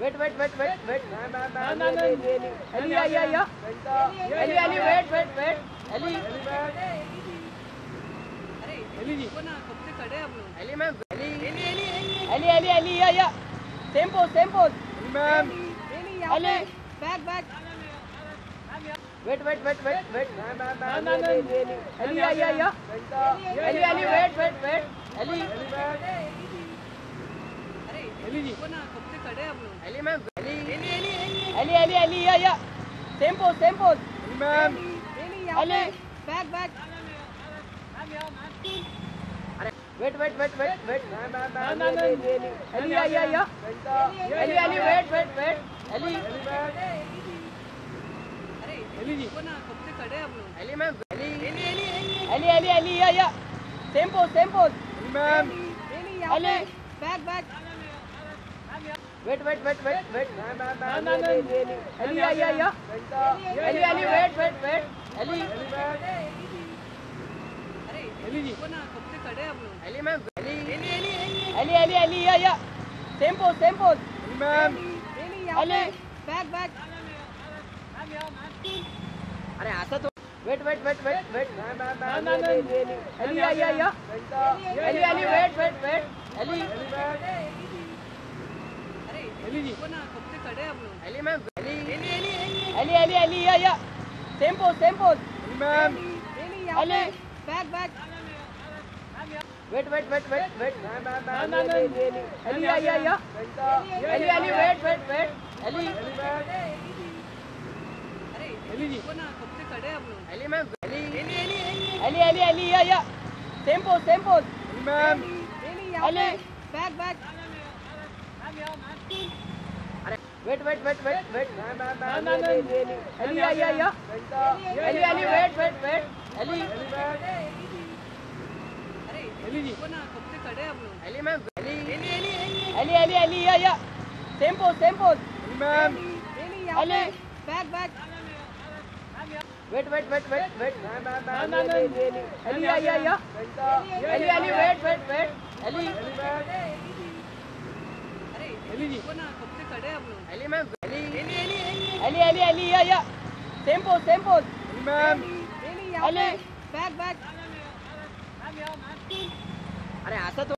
Wait, wait, wait, wait, wait. Ali, Ali, Ali, Ali, Ali, wait, wait, wait. Ali, Ali, ma'am. Ali, Ali, Ali, Ali, yeah, yeah. Same pose, same pose. Ali. Back back Wait, wait, wait, wait, wait. Ali, yeah, yeah, yeah. Ali, Ali, wait, wait, wait. Ali, Ali, ma'am. Ali, Ali, Ali, Ali, yeah, yeah. Same pose, same pose. Ali. Back back Wait, wait, wait, wait, wait. Ali, yeah, yeah, yeah. Ali, Ali, wait, wait, wait. Ali, Ali, ma'am. Ali, Ali, Ali, Ali, yeah, yeah. Same pose, same pose. Ali. Back back Wait, wait, wait, wait, wait. Ali, yeah, yeah, yeah. Ali, Ali, wait, wait, wait. Ali, Ali, ma'am. Ali, Ali, Ali, Ali, yeah, yeah. Same pose, same pose. Ali. Back back अरे असं तो wait wait wait wait wait Ali yeah yeah yeah Ali Ali wait wait wait Ali Ali ma'am Ali Ali Ali Ali yeah yeah same pose same pose Ali back back wait wait wait wait wait ma'am ma'am Ali yeah yeah yeah Ali Ali wait wait wait Ali Ali ji Ali ma'am Ali Ali Ali Ali yeah yeah same pose same pose Ali back back अरे wait wait wait wait wait Ali yeah yeah yeah Ali Ali wait wait wait Ali Ali ma'am Ali Ali Ali Ali yeah yeah same pose same pose ma'am Ali back back wait wait wait wait wait Ali yeah yeah yeah Ali Ali wait wait wait Ali Ali ma'am Ali Ali Ali Ali yeah yeah same pose same pose Ali back back अरे आता तो